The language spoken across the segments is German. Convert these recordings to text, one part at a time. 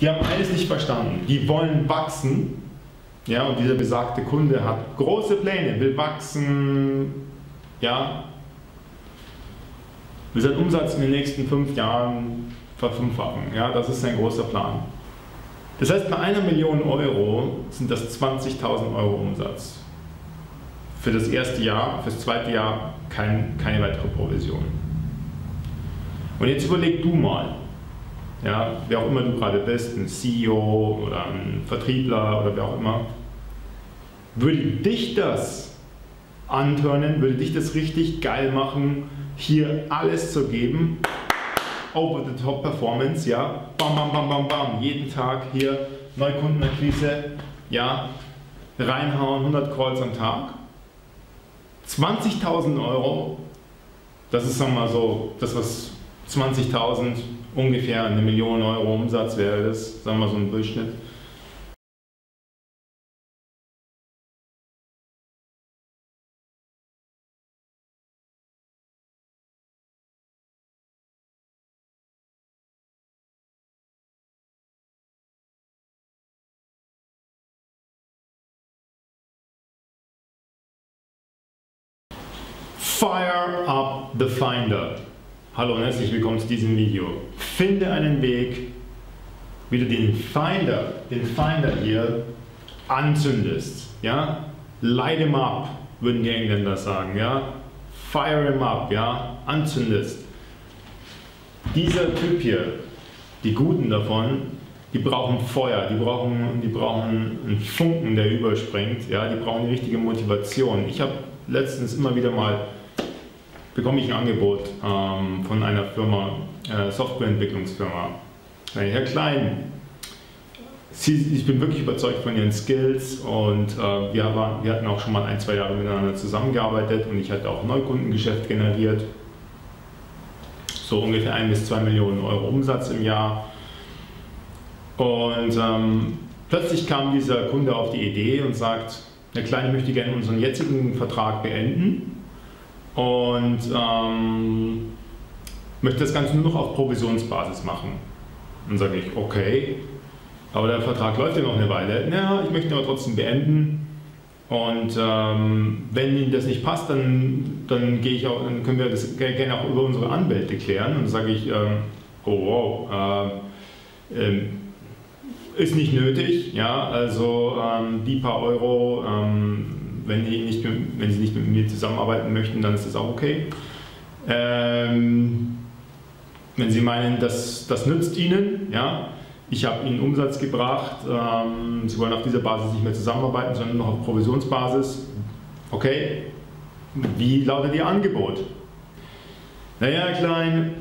die haben eines nicht verstanden. Die wollen wachsen. Ja, und dieser besagte Kunde hat große Pläne, will wachsen, ja, will seinen Umsatz in den nächsten fünf Jahren verfünffachen. Ja, das ist sein großer Plan. Das heißt, bei einer Million Euro sind das 20.000 Euro Umsatz. Für das erste Jahr, fürs zweite Jahr kein, keine weitere Provision. Und jetzt überleg du mal, ja, wer auch immer du gerade bist, ein CEO oder ein Vertriebler oder wer auch immer, würde dich das antörnen, würde dich das richtig geil machen, hier alles zu geben, over the top Performance, ja, bam, bam, bam, bam, bam, jeden Tag hier Neukundenakquise, ja, reinhauen, 100 Calls am Tag, 20.000 Euro, das ist, sagen wir mal so, das was 20.000 ungefähr eine Million Euro Umsatz wäre das, sagen wir so ein Durchschnitt. Fire up the Finder. Hallo und herzlich willkommen zu diesem Video. Finde einen Weg, wie du den Finder, den Finder hier anzündest. Ja? Light him up, würden die Engländer sagen. Ja? Fire him up, ja? anzündest. Dieser Typ hier, die Guten davon, die brauchen Feuer, die brauchen, die brauchen einen Funken, der überspringt, ja? die brauchen die richtige Motivation. Ich habe letztens immer wieder mal bekomme ich ein Angebot ähm, von einer Firma, äh, Softwareentwicklungsfirma. Herr Klein, Sie, ich bin wirklich überzeugt von Ihren Skills und äh, wir, waren, wir hatten auch schon mal ein, zwei Jahre miteinander zusammengearbeitet und ich hatte auch Neukundengeschäft generiert. So ungefähr ein bis zwei Millionen Euro Umsatz im Jahr. Und ähm, plötzlich kam dieser Kunde auf die Idee und sagt, Herr Klein, ich möchte gerne unseren jetzigen Vertrag beenden und ähm, möchte das Ganze nur noch auf Provisionsbasis machen. Dann sage ich, okay, aber der Vertrag läuft ja noch eine Weile. Ja, ich möchte ihn aber trotzdem beenden. Und ähm, wenn Ihnen das nicht passt, dann, dann, gehe ich auch, dann können wir das gerne auch über unsere Anwälte klären. Und dann sage ich, ähm, oh wow, äh, äh, ist nicht nötig. Ja, also ähm, die paar Euro ähm, wenn, die nicht, wenn Sie nicht mit mir zusammenarbeiten möchten, dann ist das auch okay. Ähm, wenn Sie meinen, dass das nützt Ihnen, ja, ich habe Ihnen Umsatz gebracht, ähm, Sie wollen auf dieser Basis nicht mehr zusammenarbeiten, sondern noch auf Provisionsbasis, okay, wie lautet Ihr Angebot? Naja, Klein,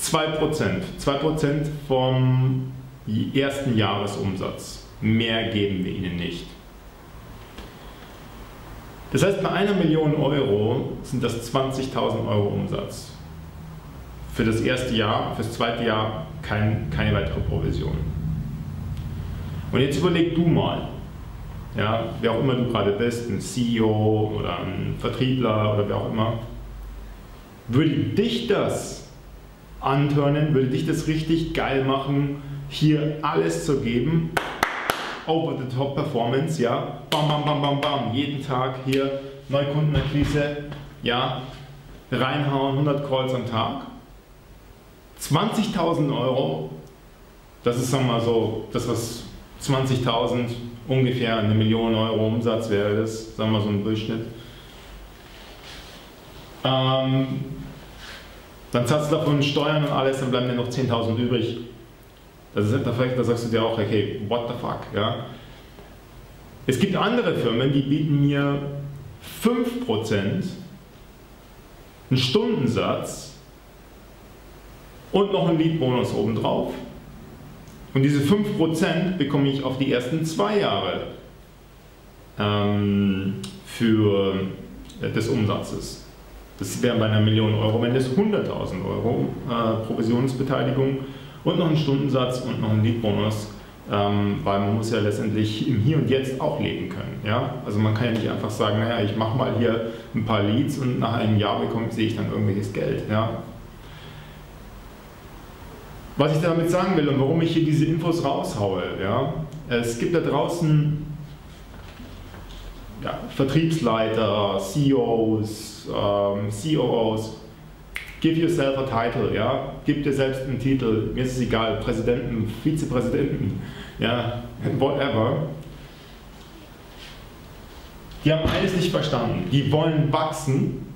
2%, 2% vom ersten Jahresumsatz. Mehr geben wir Ihnen nicht. Das heißt, bei einer Million Euro sind das 20.000 Euro Umsatz. Für das erste Jahr, fürs zweite Jahr kein, keine weitere Provision. Und jetzt überleg du mal, ja, wer auch immer du gerade bist, ein CEO oder ein Vertriebler oder wer auch immer, würde dich das antörnen, würde dich das richtig geil machen, hier alles zu geben over the top Performance, ja, bam, bam, bam, bam, bam, jeden Tag hier Neukundenakquise, ja, reinhauen, 100 Calls am Tag. 20.000 Euro, das ist sagen wir mal so, das was 20.000 ungefähr eine Million Euro Umsatz wäre das, sagen wir so ein Durchschnitt. Ähm, dann zahlst du davon Steuern und alles, dann bleiben dir noch 10.000 übrig. Das ist perfekt, da sagst du dir auch, okay, what the fuck, ja. Es gibt andere Firmen, die bieten mir 5% einen Stundensatz und noch einen Lead-Bonus obendrauf. Und diese 5% bekomme ich auf die ersten zwei Jahre ähm, für, äh, des Umsatzes. Das wären bei einer Million Euro, wenn das 100.000 Euro äh, Provisionsbeteiligung und noch einen Stundensatz und noch einen Lead-Bonus, ähm, weil man muss ja letztendlich im Hier und Jetzt auch leben können. Ja? Also man kann ja nicht einfach sagen, naja, ich mache mal hier ein paar Leads und nach einem Jahr bekomme, sehe ich dann irgendwelches Geld. Ja? Was ich damit sagen will und warum ich hier diese Infos raushaue, ja, es gibt da draußen ja, Vertriebsleiter, CEOs, ähm, COOs, give yourself a title, ja, gib dir selbst einen Titel, mir ist es egal, Präsidenten, Vizepräsidenten, ja, whatever. Die haben eines nicht verstanden, die wollen wachsen,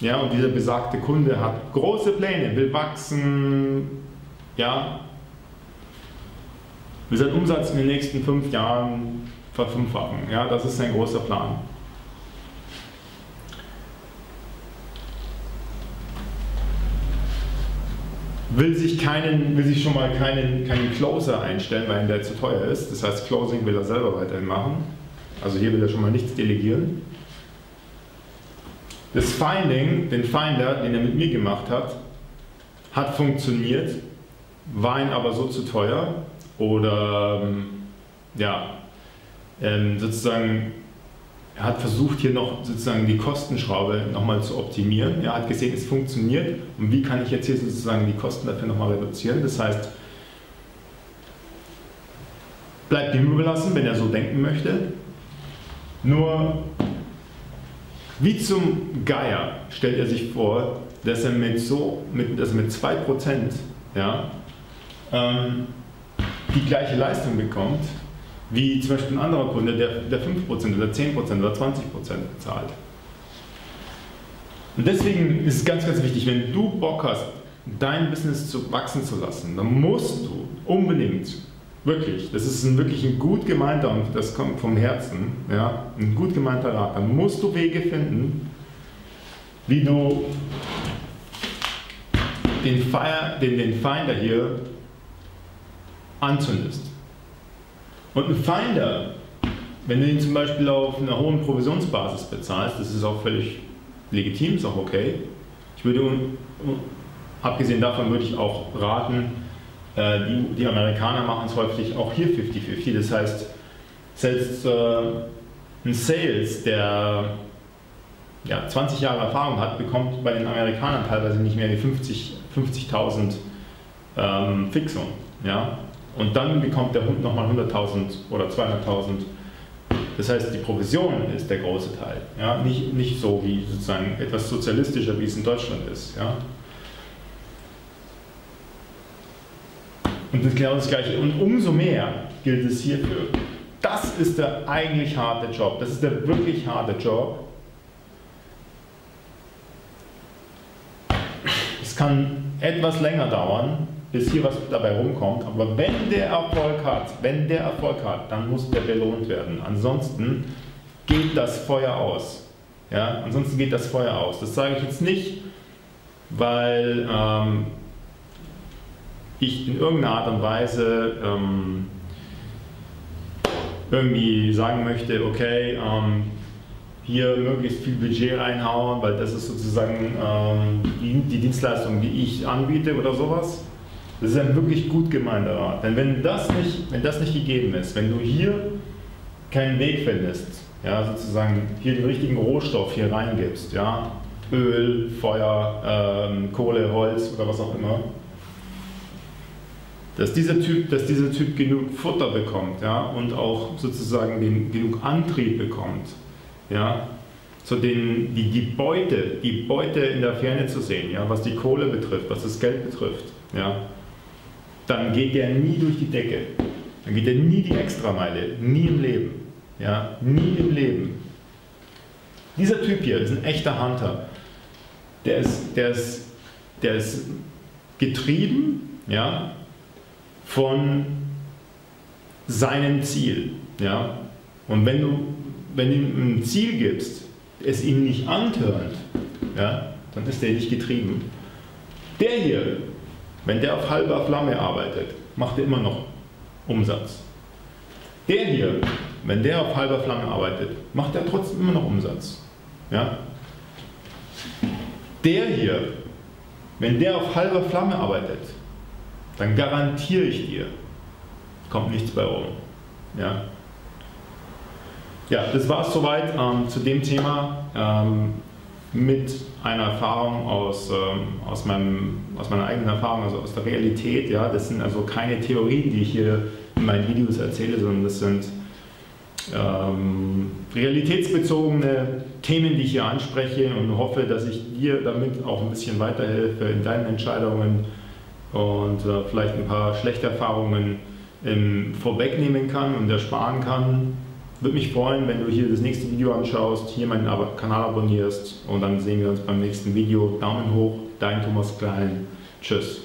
ja, und dieser besagte Kunde hat große Pläne, will wachsen, ja, will seinen Umsatz in den nächsten fünf Jahren verfünffachen. Ja, das ist sein großer Plan. Will sich, keinen, will sich schon mal keinen, keinen Closer einstellen, weil ihm der zu teuer ist. Das heißt, Closing will er selber weiterhin machen. Also hier will er schon mal nichts delegieren. Das Finding, den Finder, den er mit mir gemacht hat, hat funktioniert, war ihm aber so zu teuer oder ähm, ja, ähm, sozusagen, er hat versucht hier noch sozusagen die Kostenschraube nochmal zu optimieren. Er hat gesehen, es funktioniert und wie kann ich jetzt hier sozusagen die Kosten dafür nochmal reduzieren. Das heißt, bleibt ihm überlassen, wenn er so denken möchte. Nur wie zum Geier stellt er sich vor, dass er mit so, mit, dass er mit 2% ja, ähm, die gleiche Leistung bekommt, wie zum Beispiel ein anderer Kunde, der, der 5% oder 10% oder 20% bezahlt. Und deswegen ist es ganz, ganz wichtig, wenn du Bock hast, dein Business zu wachsen zu lassen, dann musst du unbedingt, wirklich, das ist ein, wirklich ein gut gemeinter und das kommt vom Herzen, ja, ein gut gemeinter Rat, dann musst du Wege finden, wie du den, Feier, den, den Finder hier anzündest. Und ein Finder, wenn du ihn zum Beispiel auf einer hohen Provisionsbasis bezahlst, das ist auch völlig legitim, ist auch okay. Ich würde, abgesehen davon würde ich auch raten, äh, die, die Amerikaner machen es häufig auch hier 50-50. Das heißt, selbst äh, ein Sales, der ja, 20 Jahre Erfahrung hat, bekommt bei den Amerikanern teilweise nicht mehr wie 50.000 50 ähm, Fixum. Ja? Und dann bekommt der Hund nochmal 100.000 oder 200.000. Das heißt, die Provision ist der große Teil. Ja? Nicht, nicht so wie sozusagen etwas sozialistischer, wie es in Deutschland ist. Ja? Und das genau das Gleiche. Und umso mehr gilt es hierfür. Das ist der eigentlich harte Job. Das ist der wirklich harte Job. Es kann etwas länger dauern, bis hier was dabei rumkommt. Aber wenn der Erfolg hat, wenn der Erfolg hat, dann muss der belohnt werden. Ansonsten geht das Feuer aus. Ja, ansonsten geht das Feuer aus. Das sage ich jetzt nicht, weil ähm, ich in irgendeiner Art und Weise ähm, irgendwie sagen möchte, okay, ähm, hier möglichst viel Budget reinhauen, weil das ist sozusagen ähm, die, die Dienstleistung, die ich anbiete oder sowas. Das ist ein wirklich gut gemeinter Rat. Denn wenn das nicht, wenn das nicht gegeben ist, wenn du hier keinen Weg findest, ja, sozusagen hier den richtigen Rohstoff hier reingibst, ja, Öl, Feuer, ähm, Kohle, Holz oder was auch immer, dass dieser Typ, dass dieser Typ genug Futter bekommt ja, und auch sozusagen den, genug Antrieb bekommt, ja, so den, die, die Beute, die Beute in der Ferne zu sehen, ja, was die Kohle betrifft, was das Geld betrifft, ja, dann geht der nie durch die Decke. Dann geht er nie die Extrameile, nie im Leben. Ja, nie im Leben. Dieser Typ hier ist ein echter Hunter. Der ist, der ist, der ist getrieben ja, von seinem Ziel. Ja. Und wenn du, wenn du ihm ein Ziel gibst, es ihm nicht antörnt, ja, dann ist der nicht getrieben. Der hier wenn der auf halber Flamme arbeitet, macht er immer noch Umsatz. Der hier, wenn der auf halber Flamme arbeitet, macht er trotzdem immer noch Umsatz. Ja? Der hier, wenn der auf halber Flamme arbeitet, dann garantiere ich dir, kommt nichts bei rum. Ja, ja das war es soweit ähm, zu dem Thema. Ähm, mit einer Erfahrung aus, ähm, aus, meinem, aus meiner eigenen Erfahrung, also aus der Realität. Ja? Das sind also keine Theorien, die ich hier in meinen Videos erzähle, sondern das sind ähm, realitätsbezogene Themen, die ich hier anspreche und hoffe, dass ich dir damit auch ein bisschen weiterhelfe in deinen Entscheidungen und äh, vielleicht ein paar schlechte Erfahrungen ähm, vorwegnehmen kann und ersparen kann. Würde mich freuen, wenn du hier das nächste Video anschaust, hier meinen Kanal abonnierst und dann sehen wir uns beim nächsten Video. Daumen hoch, dein Thomas Klein. Tschüss.